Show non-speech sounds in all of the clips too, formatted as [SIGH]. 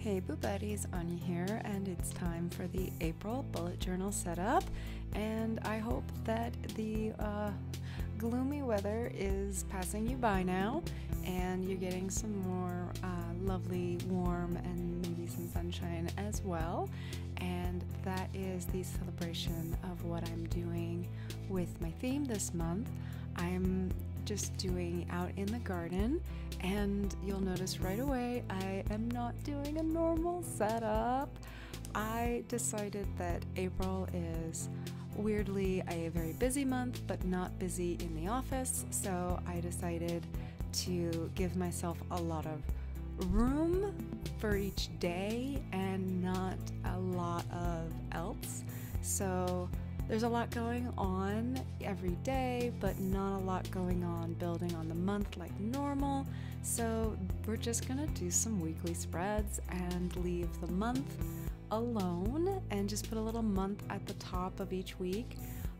Hey Boo Buddies, Anja here, and it's time for the April bullet journal setup. And I hope that the uh, gloomy weather is passing you by now, and you're getting some more uh, lovely, warm, and maybe some sunshine as well. And that is the celebration of what I'm doing with my theme this month. I'm just doing out in the garden and you'll notice right away I am not doing a normal setup. I decided that April is weirdly a very busy month but not busy in the office so I decided to give myself a lot of room for each day and not a lot of else. So there's a lot going on every day, but not a lot going on building on the month like normal. So we're just gonna do some weekly spreads and leave the month alone and just put a little month at the top of each week.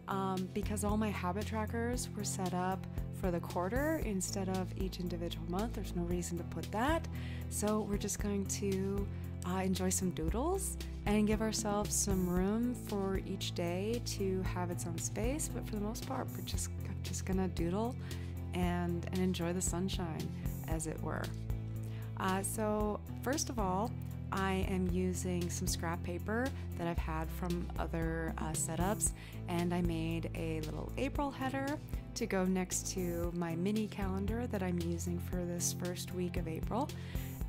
Um, because all my habit trackers were set up for the quarter instead of each individual month. There's no reason to put that. So we're just going to uh, enjoy some doodles and give ourselves some room for each day to have its own space. But for the most part, we're just just gonna doodle and and enjoy the sunshine, as it were. Uh, so first of all, I am using some scrap paper that I've had from other uh, setups, and I made a little April header to go next to my mini calendar that I'm using for this first week of April.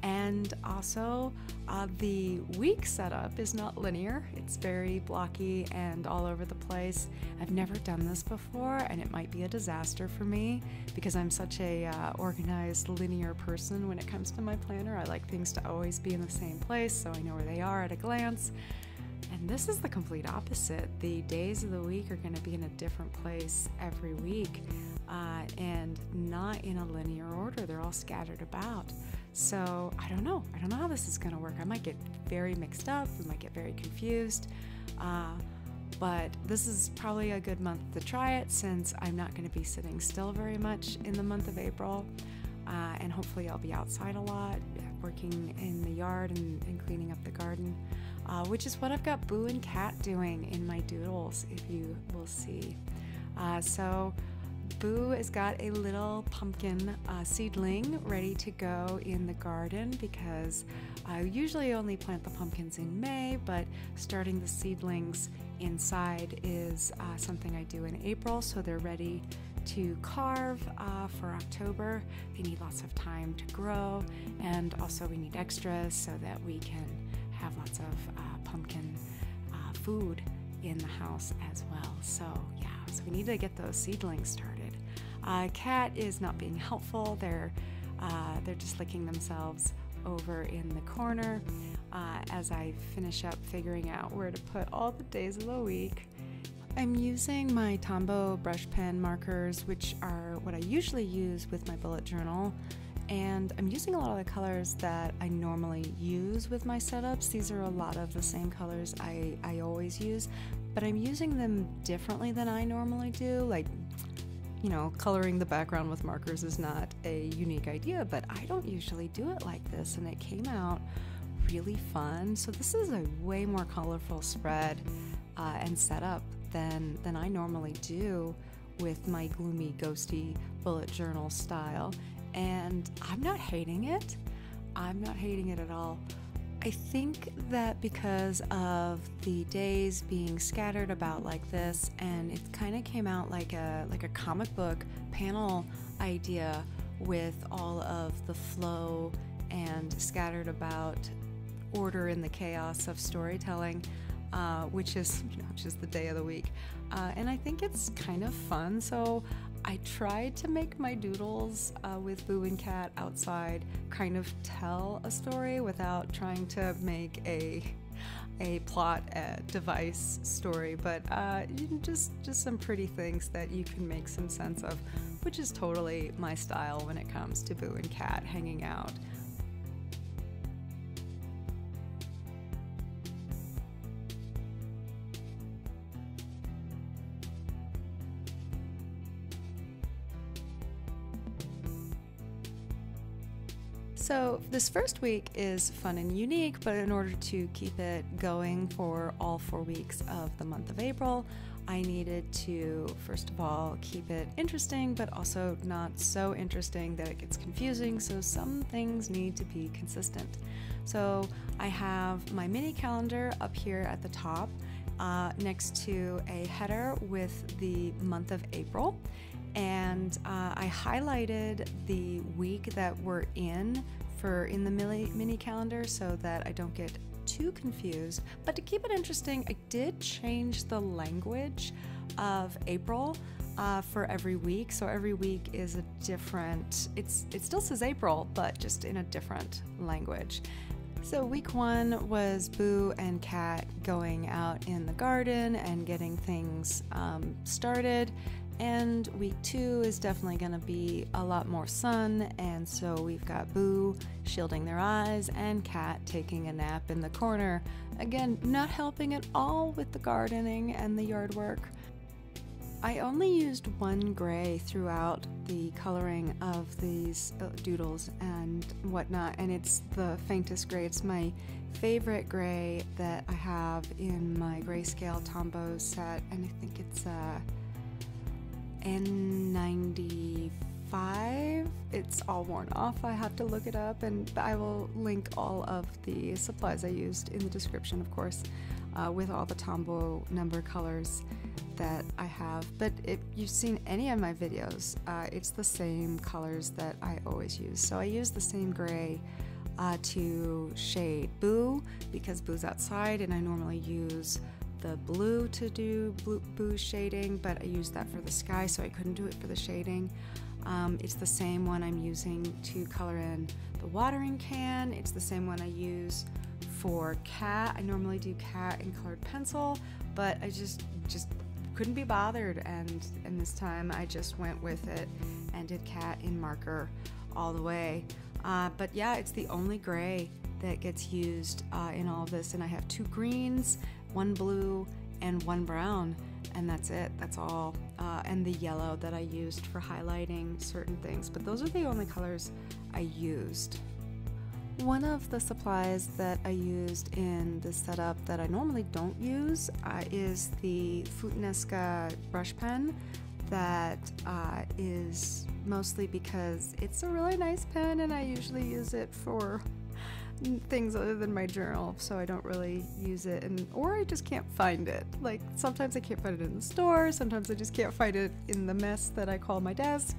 And also, uh, the week setup is not linear, it's very blocky and all over the place. I've never done this before, and it might be a disaster for me because I'm such a uh, organized, linear person when it comes to my planner. I like things to always be in the same place so I know where they are at a glance. And this is the complete opposite. The days of the week are going to be in a different place every week uh, and not in a linear order. They're all scattered about. So I don't know. I don't know how this is going to work. I might get very mixed up. We might get very confused. Uh, but this is probably a good month to try it since I'm not going to be sitting still very much in the month of April. Uh, and hopefully, I'll be outside a lot, working in the yard and, and cleaning up the garden, uh, which is what I've got Boo and Cat doing in my doodles, if you will see. Uh, so, Boo has got a little pumpkin uh, seedling ready to go in the garden because I usually only plant the pumpkins in May, but starting the seedlings inside is uh, something I do in April, so they're ready to carve uh, for October. They need lots of time to grow, and also we need extras so that we can have lots of uh, pumpkin uh, food in the house as well. So, yeah, so we need to get those seedlings started. Uh, cat is not being helpful. They're uh, they're just licking themselves over in the corner uh, as I finish up figuring out where to put all the days of the week. I'm using my Tombow brush pen markers, which are what I usually use with my bullet journal, and I'm using a lot of the colors that I normally use with my setups. These are a lot of the same colors I, I always use, but I'm using them differently than I normally do. Like, you know, coloring the background with markers is not a unique idea, but I don't usually do it like this, and it came out really fun. So this is a way more colorful spread uh, and setup than than I normally do with my gloomy, ghosty bullet journal style and I'm not hating it. I'm not hating it at all. I think that because of the days being scattered about like this, and it kind of came out like a like a comic book panel idea with all of the flow and scattered about order in the chaos of storytelling, uh, which is you know just the day of the week, uh, and I think it's kind of fun. So I tried to make my doodles uh, with Boo and Cat outside kind of tell a story without trying to make a a plot uh, device story, but uh, just just some pretty things that you can make some sense of, which is totally my style when it comes to Boo and Cat hanging out. This first week is fun and unique, but in order to keep it going for all four weeks of the month of April, I needed to, first of all, keep it interesting, but also not so interesting that it gets confusing. So, some things need to be consistent. So, I have my mini calendar up here at the top. Uh, next to a header with the month of April and uh, I highlighted the week that we're in for in the mini, mini calendar so that I don't get too confused. But to keep it interesting, I did change the language of April uh, for every week. So every week is a different. It's it still says April, but just in a different language. So week one was Boo and Cat going out in the garden and getting things um, started. And week two is definitely going to be a lot more sun, and so we've got Boo shielding their eyes and Cat taking a nap in the corner. Again, not helping at all with the gardening and the yard work. I only used one gray throughout the coloring of these uh, doodles and whatnot, and it's the faintest gray. It's my favorite gray that I have in my grayscale Tombow set, and I think it's uh, N95. It's all worn off. I have to look it up, and I will link all of the supplies I used in the description, of course, uh, with all the Tombow number colors that I have. But if you've seen any of my videos, uh, it's the same colors that I always use. So I use the same gray uh, to shade Boo because Boo's outside, and I normally use the blue to do blue, blue shading, but I used that for the sky, so I couldn't do it for the shading. Um, it's the same one I'm using to color in the watering can. It's the same one I use for cat. I normally do cat in colored pencil, but I just just couldn't be bothered, and and this time I just went with it and did cat in marker all the way. Uh, but yeah, it's the only gray that gets used uh, in all of this, and I have two greens one blue and one brown and that's it that's all. Uh, and the yellow that I used for highlighting certain things but those are the only colors I used. One of the supplies that I used in this setup that I normally don't use uh, is the Fudenosuke brush pen that uh, is mostly because it's a really nice pen and I usually use it for things other than my journal, so I don't really use it, and or I just can't find it. Like sometimes I can't find it in the store, sometimes I just can't find it in the mess that I call my desk.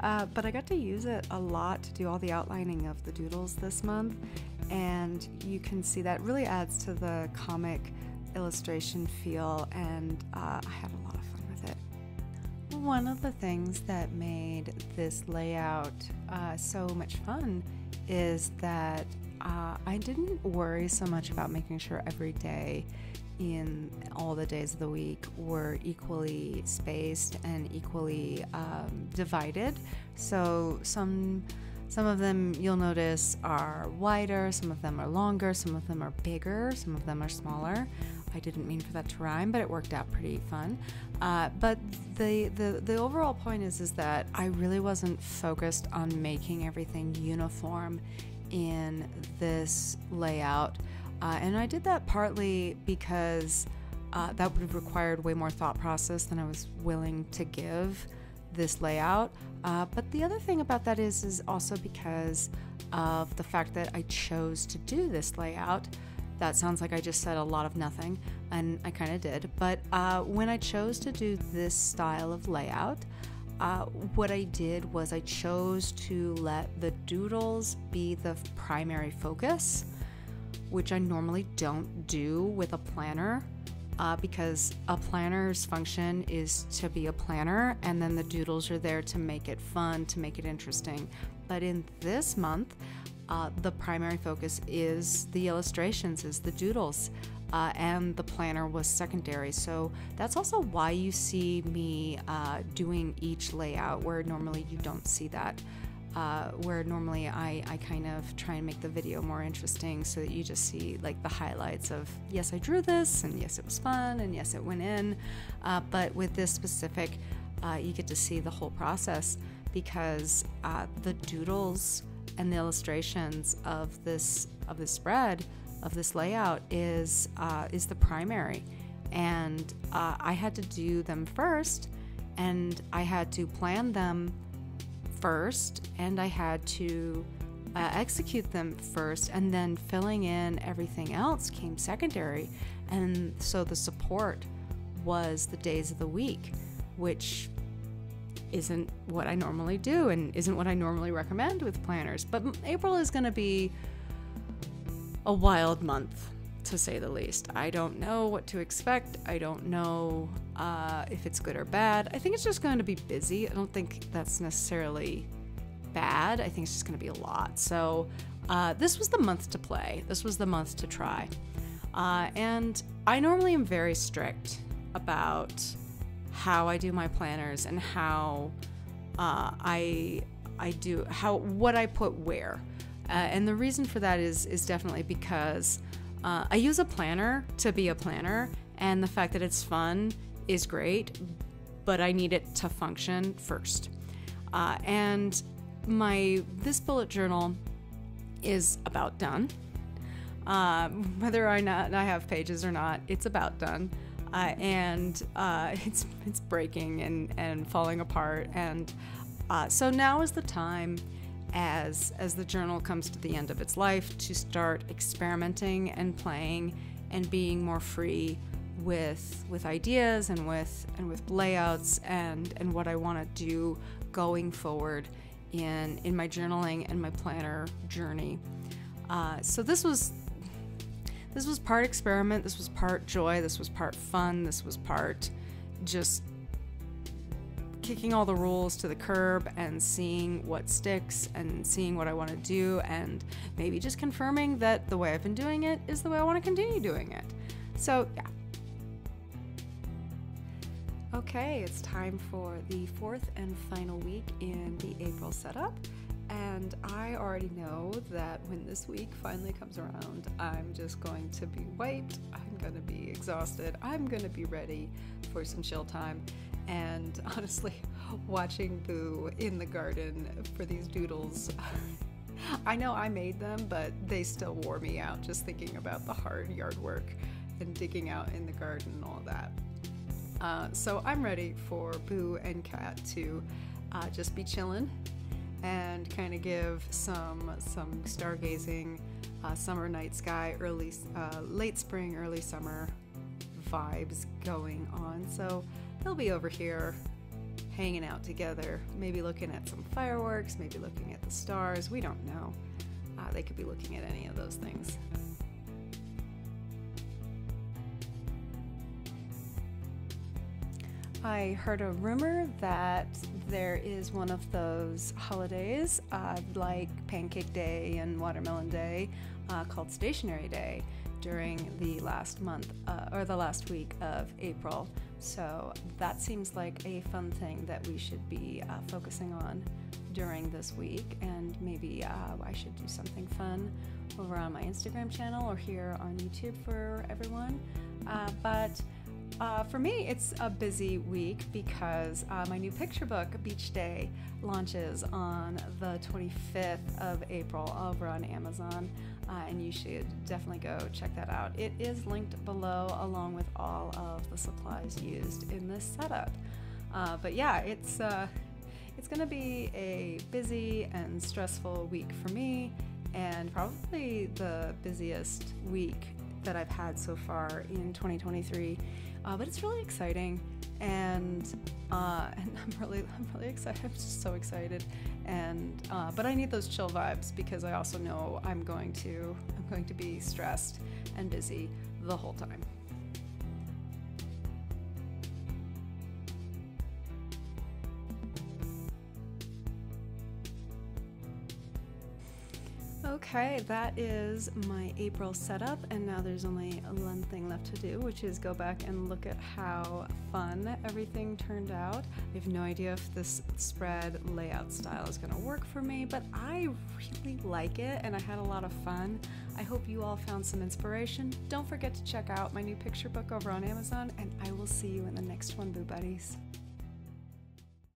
Uh, but I got to use it a lot to do all the outlining of the doodles this month, and you can see that really adds to the comic illustration feel, and uh, I had a lot of fun with it. One of the things that made this layout uh, so much fun is that uh, I didn't worry so much about making sure every day in all the days of the week were equally spaced and equally um, divided. So some some of them you'll notice are wider, some of them are longer, some of them are bigger, some of them are smaller. I didn't mean for that to rhyme, but it worked out pretty fun. Uh, but the, the the overall point is is that I really wasn't focused on making everything uniform in this layout. Uh, and I did that partly because uh, that would have required way more thought process than I was willing to give this layout. Uh, but the other thing about that is, is also because of the fact that I chose to do this layout. That sounds like I just said a lot of nothing, and I kind of did. But uh, when I chose to do this style of layout, uh, what I did was I chose to let the doodles be the primary focus, which I normally don't do with a planner. Uh, because a planner's function is to be a planner, and then the doodles are there to make it fun, to make it interesting. But in this month, uh, the primary focus is the illustrations, is the doodles uh, and the planner was secondary. So that's also why you see me uh, doing each layout where normally you don't see that. Uh, where normally I, I kind of try and make the video more interesting so that you just see like the highlights of yes I drew this and yes it was fun and yes it went in uh, but with this specific uh, you get to see the whole process because uh, the doodles and the illustrations of this of this spread of this layout is uh, is the primary, and uh, I had to do them first, and I had to plan them first, and I had to uh, execute them first, and then filling in everything else came secondary, and so the support was the days of the week, which isn't what I normally do and isn't what I normally recommend with planners. But April is going to be a wild month, to say the least. I don't know what to expect. I don't know uh, if it's good or bad. I think it's just going to be busy. I don't think that's necessarily bad. I think it's just going to be a lot. So, uh, this was the month to play. This was the month to try. Uh, and I normally am very strict about how I do my planners and how uh, I I do how what I put where. Uh, and the reason for that is is definitely because uh, I use a planner to be a planner, and the fact that it's fun is great, but I need it to function first. Uh, and my this bullet journal is about done. Uh, whether or not I have pages or not, it's about done uh, and uh, [LAUGHS] it's it's breaking and and falling apart. And uh, so now is the time, as as the journal comes to the end of its life, to start experimenting and playing and being more free with with ideas and with and with layouts and and what I want to do going forward in in my journaling and my planner journey. Uh, so this was this was part experiment, this was part joy, this was part fun, this was part just kicking all the rules to the curb and seeing what sticks and seeing what I want to do and maybe just confirming that the way I've been doing it is the way I want to continue doing it. So, yeah. Okay, it's time for the fourth and final week in the April setup. And I already know that when this week finally comes around, I'm just going to be wiped, I'm going to be exhausted, I'm going to be ready for some chill time. And [LAUGHS] honestly, watching Boo in the garden for these doodles. [LAUGHS] I know I made them, but they still wore me out just thinking about the hard yard work and digging out in the garden and all that. Uh, so I'm ready for Boo and Cat to uh, just be chilling and kind of give some some stargazing, uh, summer night sky, early uh, late spring, early summer vibes going on. So they'll be over here hanging out together, maybe looking at some fireworks, maybe looking at the stars. We don't know. Uh, they could be looking at any of those things. I heard a rumor that there is one of those holidays, uh, like Pancake Day and Watermelon Day, uh, called Stationery Day during the last month uh, or the last week of April. So that seems like a fun thing that we should be uh, focusing on during this week. And maybe uh, I should do something fun over on my Instagram channel or here on YouTube for everyone. Uh, but uh, for me, it's a busy week because uh, my new picture book, Beach Day, launches on the 25th of April over on Amazon, uh, and you should definitely go check that out. It is linked below along with all of the supplies used in this setup. Uh, but yeah, it's uh, it's going to be a busy and stressful week for me, and probably the busiest week that I've had so far in 2023. Uh, but it's really exciting, and uh, [LAUGHS] and I'm really I'm really excited. [LAUGHS] I'm just so excited, and uh, but I need those chill vibes because I also know I'm going to I'm going to be stressed and busy the whole time. Okay, that is my April setup, and now there's only one thing left to do, which is go back and look at how fun everything turned out. I have no idea if this spread layout style is going to work for me, but I really like it and I had a lot of fun. I hope you all found some inspiration. Don't forget to check out my new picture book over on Amazon, and I will see you in the next one, Boo Buddies.